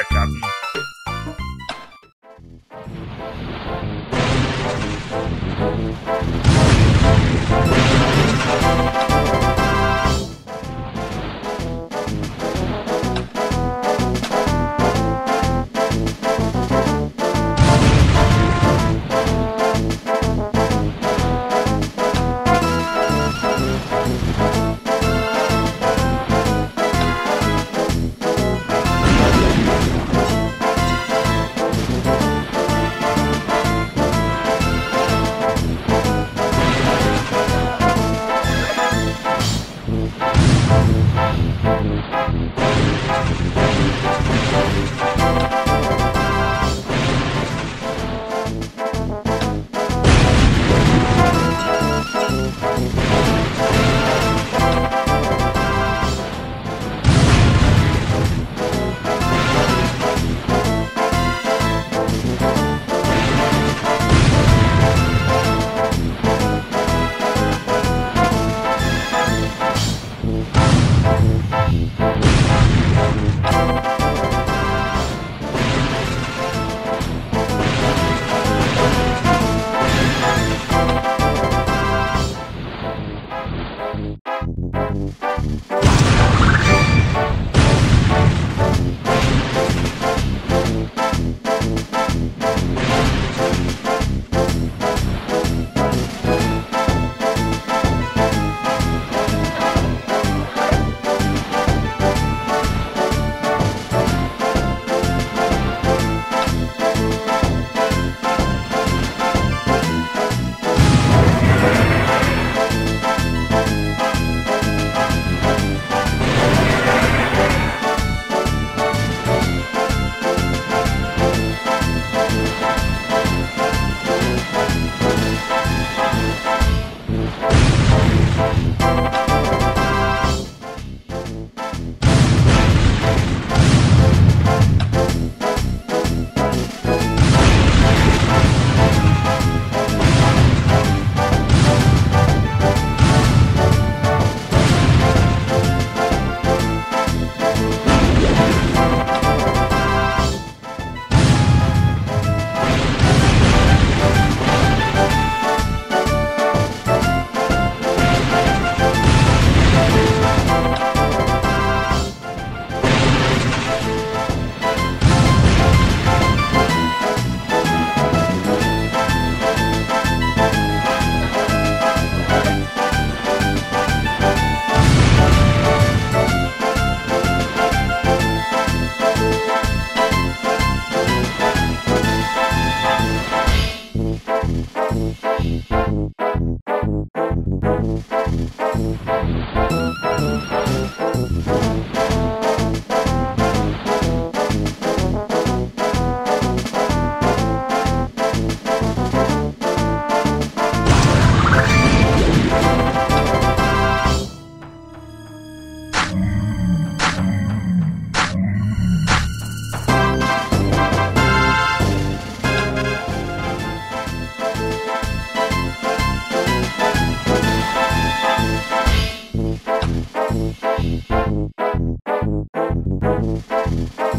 fire, Captain. Thank you. Música